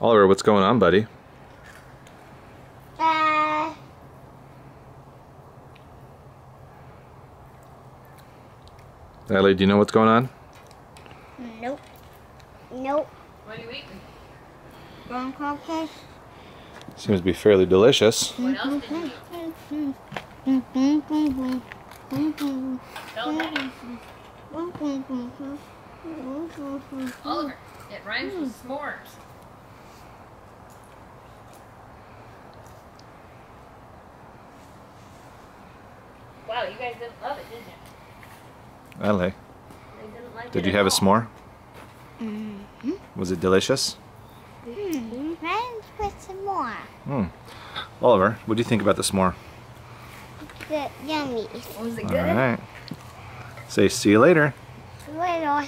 Oliver, what's going on, buddy? Uh, Ellie, do you know what's going on? nope. Nope. What are you eating? Graham crackers. Seems to be fairly delicious. What else did you eat? Oliver, it rhymes with s'mores. Wow, you guys didn't love it, did you? Ellie, They didn't like did it you at have a s'more? Mm-hmm. Was it delicious? Friends with some more. Hmm. Oliver, what do you think about the s'more? Good, yummy. Was it good? right. Say see you later. Little